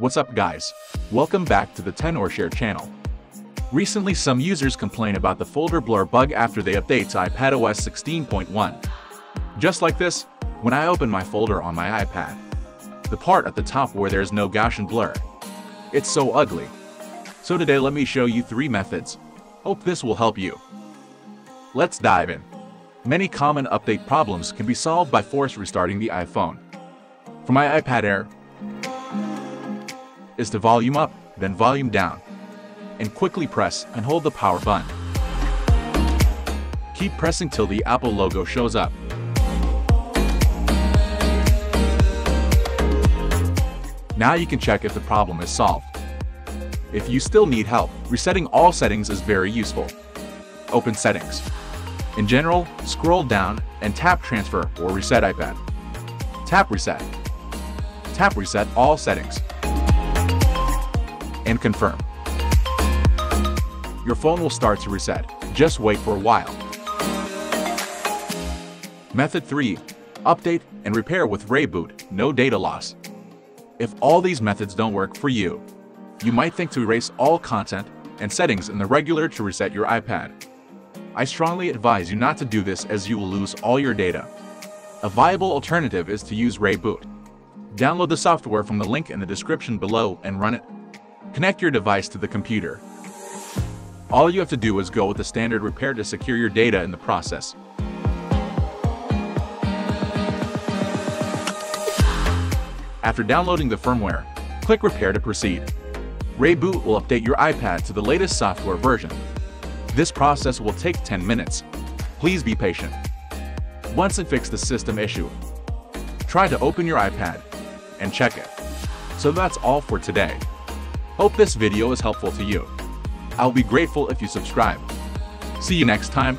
What's up guys? Welcome back to the Tenorshare channel. Recently some users complain about the folder blur bug after they update to iPadOS 16.1. Just like this, when I open my folder on my iPad, the part at the top where there's no Gaussian blur. It's so ugly. So today let me show you three methods. Hope this will help you. Let's dive in. Many common update problems can be solved by force restarting the iPhone. For my iPad Air, is to volume up, then volume down, and quickly press and hold the power button. Keep pressing till the Apple logo shows up. Now you can check if the problem is solved. If you still need help, resetting all settings is very useful. Open Settings. In general, scroll down and tap Transfer or Reset iPad. Tap Reset. Tap Reset all settings. And confirm. Your phone will start to reset. Just wait for a while. Method 3. Update and repair with ReiBoot, no data loss. If all these methods don't work for you, you might think to erase all content and settings in the regular to reset your iPad. I strongly advise you not to do this as you will lose all your data. A viable alternative is to use ReiBoot. Download the software from the link in the description below and run it. Connect your device to the computer. All you have to do is go with the standard repair to secure your data in the process. After downloading the firmware, click Repair to proceed. ReiBoot will update your iPad to the latest software version. This process will take 10 minutes. Please be patient. Once it fixes the system issue, try to open your iPad and check it. So that's all for today. Hope this video is helpful to you. I'll be grateful if you subscribe. See you next time.